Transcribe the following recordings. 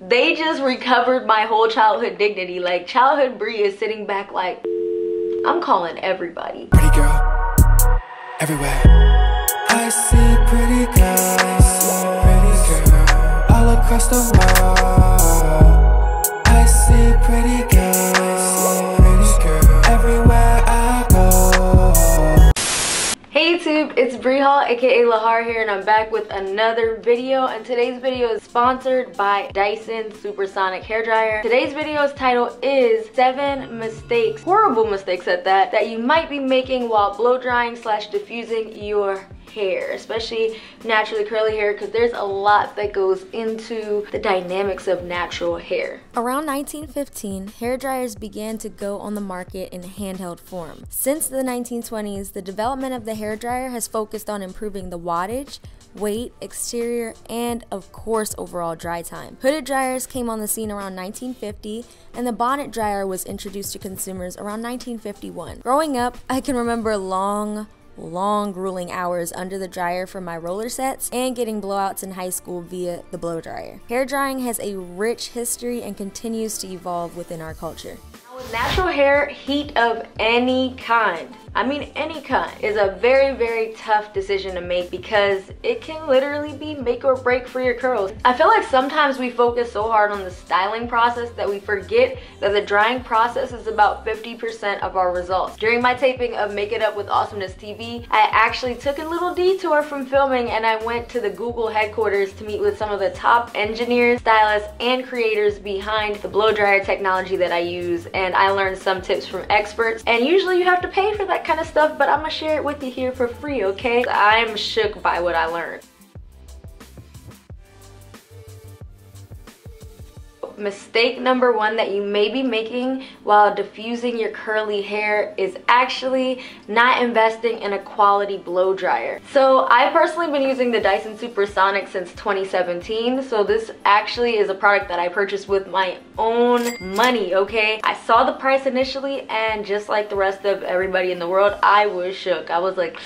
They just recovered my whole childhood dignity. Like childhood Bri is sitting back like, I'm calling everybody. Pretty girl, everywhere. I see pretty girls, pretty girl, all across the world. I see pretty girls, YouTube, it's Hall, aka La Hara here, and I'm back with another video. And today's video is sponsored by Dyson Supersonic Hair Dryer. Today's video's title is 7 mistakes, horrible mistakes at that, that you might be making while blow drying slash diffusing your hair, especially naturally curly hair, because there's a lot that goes into the dynamics of natural hair. Around 1915, hair dryers began to go on the market in handheld form. Since the 1920s, the development of the hair dryer has focused on improving the wattage, weight, exterior, and of course overall dry time. Hooded dryers came on the scene around 1950 and the bonnet dryer was introduced to consumers around 1951. Growing up, I can remember long, long grueling hours under the dryer for my roller sets and getting blowouts in high school via the blow dryer. Hair drying has a rich history and continues to evolve within our culture. With natural hair, heat of any kind, I mean any kind, is a very, very tough decision to make because it can literally be make or break for your curls. I feel like sometimes we focus so hard on the styling process that we forget that the drying process is about 50% of our results. During my taping of Make It Up with Awesomeness TV, I actually took a little detour from filming and I went to the Google headquarters to meet with some of the top engineers, stylists, and creators behind the blow dryer technology that I use and I learned some tips from experts and usually you have to pay for that kind of stuff but I'm gonna share it with you here for free okay? I'm shook by what I learned mistake number one that you may be making while diffusing your curly hair is actually not investing in a quality blow dryer. So I've personally been using the Dyson Supersonic since 2017. So this actually is a product that I purchased with my own money, okay? I saw the price initially and just like the rest of everybody in the world, I was shook. I was like,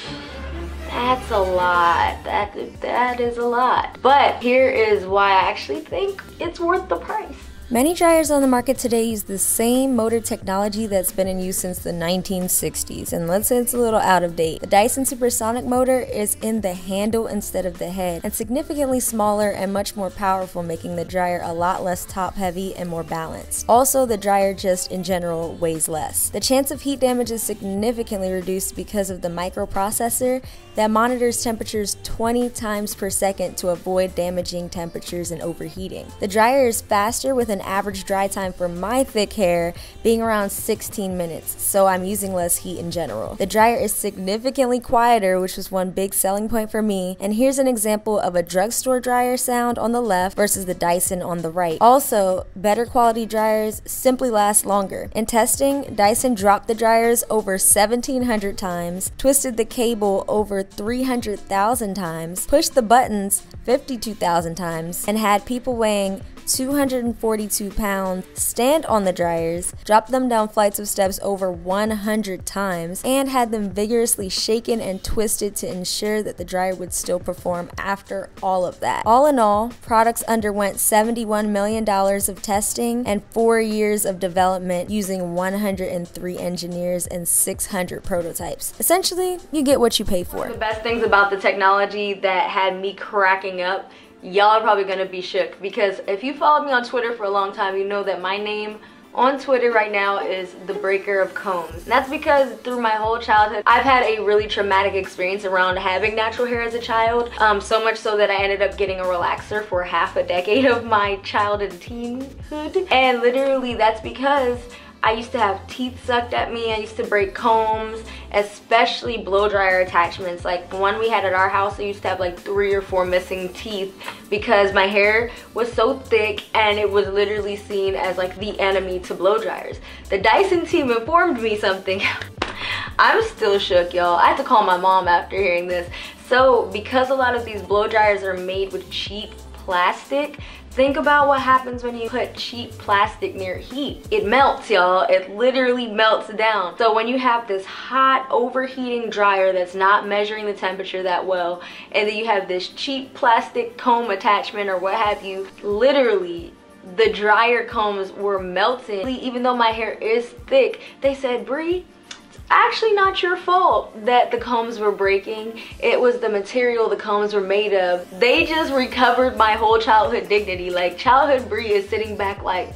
that's a lot. That, that is a lot. But here is why I actually think it's worth the price. Many dryers on the market today use the same motor technology that's been in use since the 1960s, and let's say it's a little out of date. The Dyson Supersonic motor is in the handle instead of the head, and significantly smaller and much more powerful, making the dryer a lot less top heavy and more balanced. Also, the dryer just in general weighs less. The chance of heat damage is significantly reduced because of the microprocessor that monitors temperatures 20 times per second to avoid damaging temperatures and overheating. The dryer is faster with an average dry time for my thick hair being around 16 minutes, so I'm using less heat in general. The dryer is significantly quieter, which was one big selling point for me, and here's an example of a drugstore dryer sound on the left versus the Dyson on the right. Also, better quality dryers simply last longer. In testing, Dyson dropped the dryers over 1700 times, twisted the cable over 300,000 times, pushed the buttons 52,000 times, and had people weighing 242 pounds stand on the dryers, dropped them down flights of steps over 100 times, and had them vigorously shaken and twisted to ensure that the dryer would still perform after all of that. All in all, products underwent $71 million of testing and four years of development using 103 engineers and 600 prototypes. Essentially, you get what you pay for. The best things about the technology that had me cracking up y'all are probably gonna be shook because if you followed me on Twitter for a long time, you know that my name on Twitter right now is the breaker of combs. And that's because through my whole childhood, I've had a really traumatic experience around having natural hair as a child. Um, so much so that I ended up getting a relaxer for half a decade of my child and teenhood. And literally that's because I used to have teeth sucked at me. I used to break combs, especially blow dryer attachments. Like the one we had at our house, I used to have like three or four missing teeth because my hair was so thick and it was literally seen as like the enemy to blow dryers. The Dyson team informed me something. I'm still shook, y'all. I had to call my mom after hearing this. So because a lot of these blow dryers are made with cheap plastic, Think about what happens when you put cheap plastic near heat. It melts, y'all. It literally melts down. So when you have this hot, overheating dryer that's not measuring the temperature that well, and then you have this cheap plastic comb attachment or what have you, literally the dryer combs were melting. Even though my hair is thick, they said, Bri, actually not your fault that the combs were breaking. It was the material the combs were made of. They just recovered my whole childhood dignity. Like childhood Bri is sitting back like,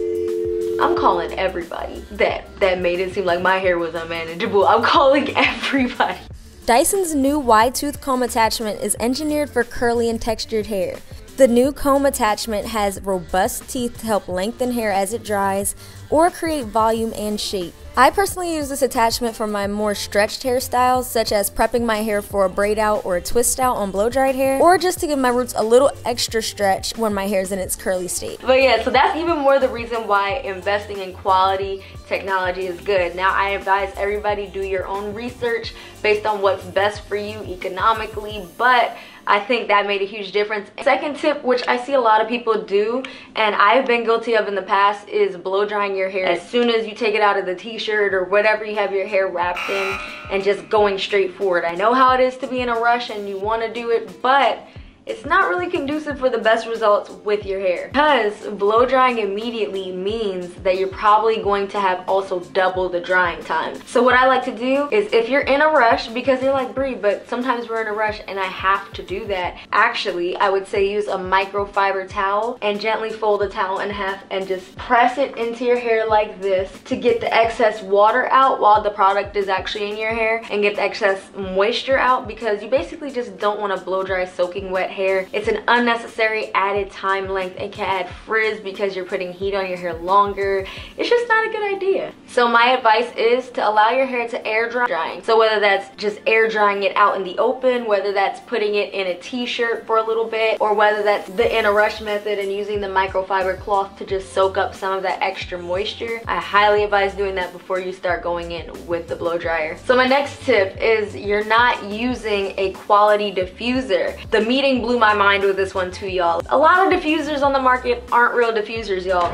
I'm calling everybody that that made it seem like my hair was unmanageable. I'm calling everybody. Dyson's new wide tooth comb attachment is engineered for curly and textured hair. The new comb attachment has robust teeth to help lengthen hair as it dries or create volume and shape. I personally use this attachment for my more stretched hairstyles, such as prepping my hair for a braid out or a twist out on blow dried hair, or just to give my roots a little extra stretch when my hair is in its curly state. But yeah, so that's even more the reason why investing in quality technology is good. Now I advise everybody do your own research based on what's best for you economically, but I think that made a huge difference. Second tip, which I see a lot of people do, and I've been guilty of in the past, is blow drying your hair as soon as you take it out of the t-shirt or whatever you have your hair wrapped in and just going straight forward. I know how it is to be in a rush and you want to do it, but it's not really conducive for the best results with your hair because blow drying immediately means that you're probably going to have also double the drying time. So what I like to do is if you're in a rush because you're like Bri but sometimes we're in a rush and I have to do that actually I would say use a microfiber towel and gently fold the towel in half and just press it into your hair like this to get the excess water out while the product is actually in your hair and get the excess moisture out because you basically just don't want to blow dry soaking wet hair. It's an unnecessary added time length. It can add frizz because you're putting heat on your hair longer. It's just not a good idea. So my advice is to allow your hair to air dry drying. So whether that's just air drying it out in the open, whether that's putting it in a t-shirt for a little bit, or whether that's the in a rush method and using the microfiber cloth to just soak up some of that extra moisture, I highly advise doing that before you start going in with the blow dryer. So my next tip is you're not using a quality diffuser. The meeting blew my mind with this one too, y'all. A lot of diffusers on the market aren't real diffusers, y'all.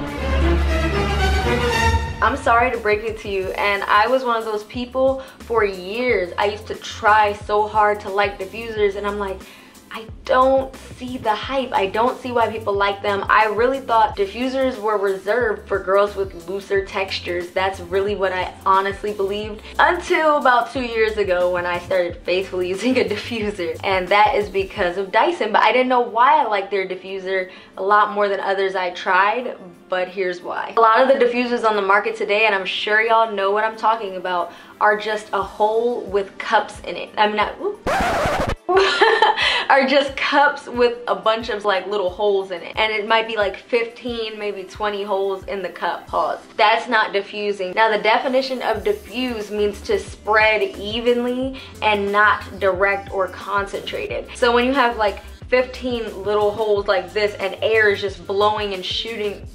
I'm sorry to break it to you and I was one of those people for years. I used to try so hard to like diffusers and I'm like, I don't see the hype. I don't see why people like them. I really thought diffusers were reserved for girls with looser textures. That's really what I honestly believed until about two years ago when I started faithfully using a diffuser. And that is because of Dyson. But I didn't know why I liked their diffuser a lot more than others I tried. But here's why. A lot of the diffusers on the market today, and I'm sure y'all know what I'm talking about, are just a hole with cups in it. I'm not, are just cups with a bunch of like little holes in it. And it might be like 15, maybe 20 holes in the cup, pause. That's not diffusing. Now the definition of diffuse means to spread evenly and not direct or concentrated. So when you have like 15 little holes like this and air is just blowing and shooting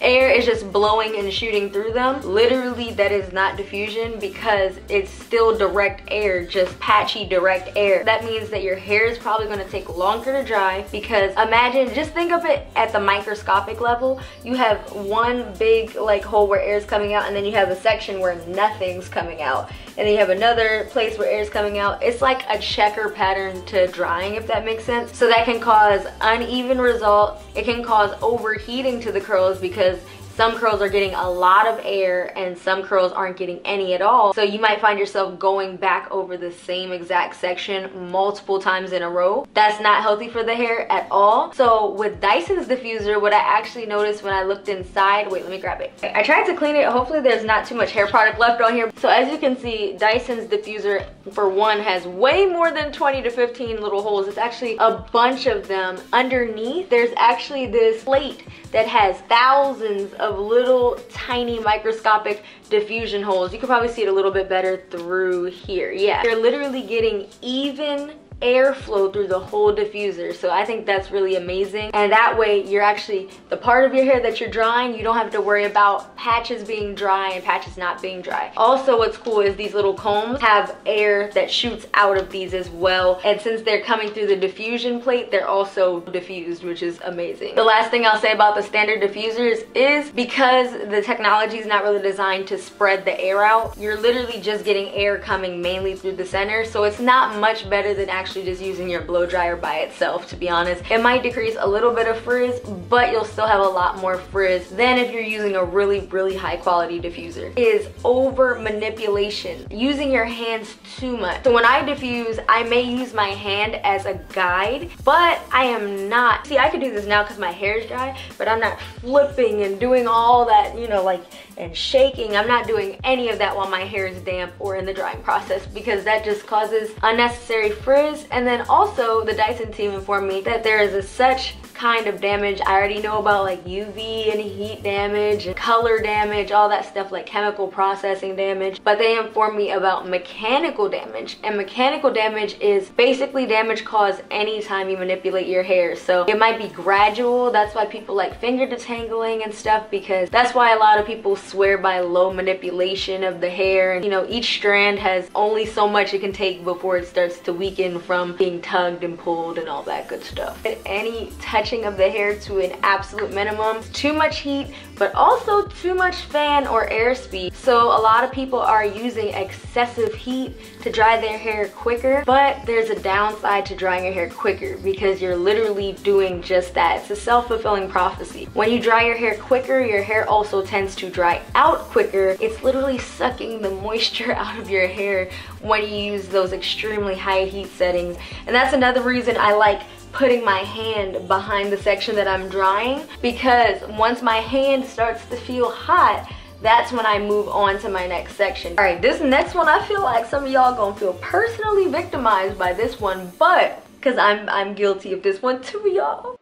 air is just blowing and shooting through them. Literally, that is not diffusion because it's still direct air, just patchy direct air. That means that your hair is probably gonna take longer to dry because imagine, just think of it at the microscopic level. You have one big like hole where air is coming out and then you have a section where nothing's coming out. And then you have another place where air is coming out. It's like a checker pattern to drying, if that makes sense. So that can cause uneven results. It can cause overheating to the curls because because some curls are getting a lot of air and some curls aren't getting any at all. So you might find yourself going back over the same exact section multiple times in a row. That's not healthy for the hair at all. So with Dyson's diffuser, what I actually noticed when I looked inside, wait, let me grab it. I tried to clean it. Hopefully there's not too much hair product left on here. So as you can see, Dyson's diffuser, for one, has way more than 20 to 15 little holes. It's actually a bunch of them. Underneath, there's actually this plate that has thousands of little tiny microscopic diffusion holes. You can probably see it a little bit better through here. Yeah, you're literally getting even airflow through the whole diffuser. So I think that's really amazing. And that way you're actually, the part of your hair that you're drying, you don't have to worry about patches being dry and patches not being dry. Also what's cool is these little combs have air that shoots out of these as well. And since they're coming through the diffusion plate, they're also diffused, which is amazing. The last thing I'll say about the standard diffusers is because the technology is not really designed to spread the air out, you're literally just getting air coming mainly through the center. So it's not much better than actually actually just using your blow dryer by itself, to be honest. It might decrease a little bit of frizz, but you'll still have a lot more frizz than if you're using a really, really high quality diffuser. Is over manipulation, using your hands too much. So when I diffuse, I may use my hand as a guide, but I am not, see I could do this now because my hair is dry, but I'm not flipping and doing all that, you know, like, and shaking. I'm not doing any of that while my hair is damp or in the drying process because that just causes unnecessary frizz. And then also the Dyson team informed me that there is a such kind of damage. I already know about like UV and heat damage, and color damage, all that stuff like chemical processing damage. But they informed me about mechanical damage. And mechanical damage is basically damage caused anytime you manipulate your hair. So it might be gradual. That's why people like finger detangling and stuff because that's why a lot of people swear by low manipulation of the hair. And you know, each strand has only so much it can take before it starts to weaken from being tugged and pulled and all that good stuff. Any touch of the hair to an absolute minimum. Too much heat, but also too much fan or air speed. So a lot of people are using excessive heat to dry their hair quicker, but there's a downside to drying your hair quicker because you're literally doing just that. It's a self-fulfilling prophecy. When you dry your hair quicker, your hair also tends to dry out quicker. It's literally sucking the moisture out of your hair when you use those extremely high heat settings. And that's another reason I like putting my hand behind the section that I'm drying because once my hand starts to feel hot, that's when I move on to my next section. All right, this next one, I feel like some of y'all gonna feel personally victimized by this one, but because I'm, I'm guilty of this one too, y'all.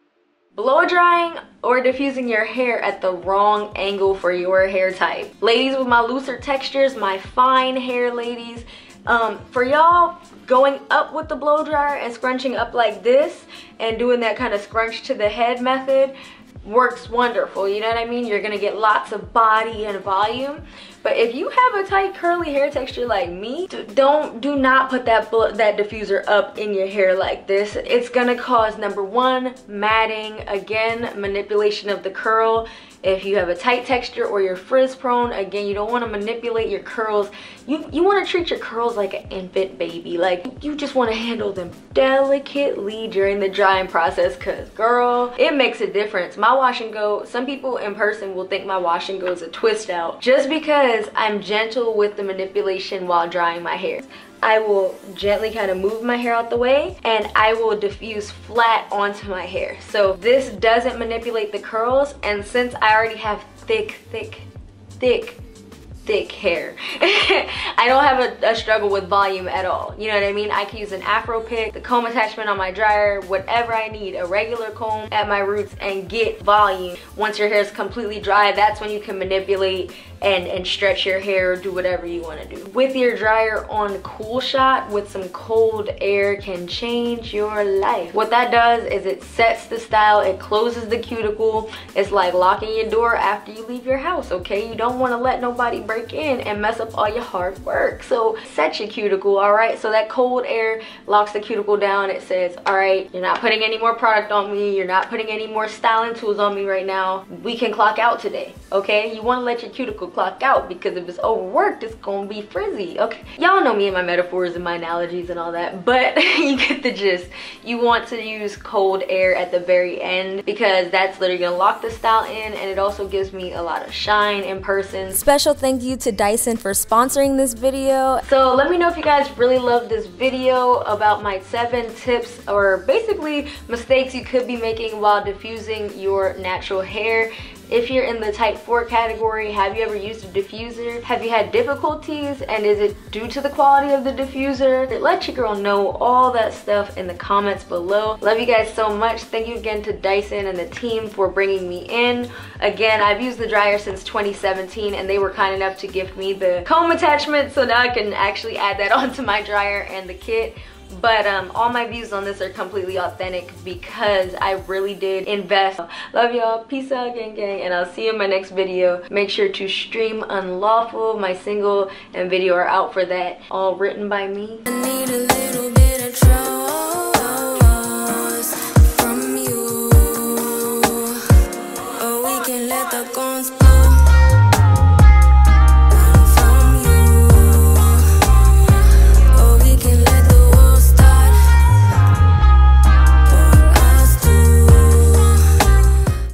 Blow drying or diffusing your hair at the wrong angle for your hair type. Ladies with my looser textures, my fine hair ladies, um, for y'all going up with the blow dryer and scrunching up like this and doing that kind of scrunch to the head method works wonderful you know what I mean? You're gonna get lots of body and volume but if you have a tight curly hair texture like me don't do not put that that diffuser up in your hair like this it's gonna cause number one matting again manipulation of the curl if you have a tight texture or you're frizz prone, again, you don't want to manipulate your curls. You, you want to treat your curls like an infant baby. Like, you just want to handle them delicately during the drying process because, girl, it makes a difference. My wash and go, some people in person will think my wash and go is a twist out just because I'm gentle with the manipulation while drying my hair. I will gently kind of move my hair out the way and I will diffuse flat onto my hair. So this doesn't manipulate the curls and since I already have thick, thick, thick thick hair. I don't have a, a, struggle with volume at all. You know what I mean? I can use an afro pick, the comb attachment on my dryer, whatever I need, a regular comb at my roots and get volume. Once your hair is completely dry, that's when you can manipulate and, and stretch your hair, do whatever you wanna do. With your dryer on cool shot with some cold air can change your life. What that does is it sets the style, it closes the cuticle. It's like locking your door after you leave your house, okay? You don't wanna let nobody break in and mess up all your hard work. So set your cuticle, all right? So that cold air locks the cuticle down. It says, all right, you're not putting any more product on me. You're not putting any more styling tools on me right now. We can clock out today, okay? You wanna let your cuticle clock out because if it's overworked, it's gonna be frizzy, okay? Y'all know me and my metaphors and my analogies and all that, but you get the gist. You want to use cold air at the very end because that's literally gonna lock the style in and it also gives me a lot of shine in person. Special thank you to Dyson for sponsoring this video. So let me know if you guys really love this video about my seven tips or basically mistakes you could be making while diffusing your natural hair. If you're in the type 4 category, have you ever used a diffuser? Have you had difficulties and is it due to the quality of the diffuser? Let your girl know all that stuff in the comments below. Love you guys so much. Thank you again to Dyson and the team for bringing me in. Again, I've used the dryer since 2017 and they were kind enough to gift me the comb attachment so now I can actually add that onto my dryer and the kit but um, all my views on this are completely authentic because I really did invest. Love y'all. Peace out, gang gang. And I'll see you in my next video. Make sure to stream Unlawful. My single and video are out for that. All written by me.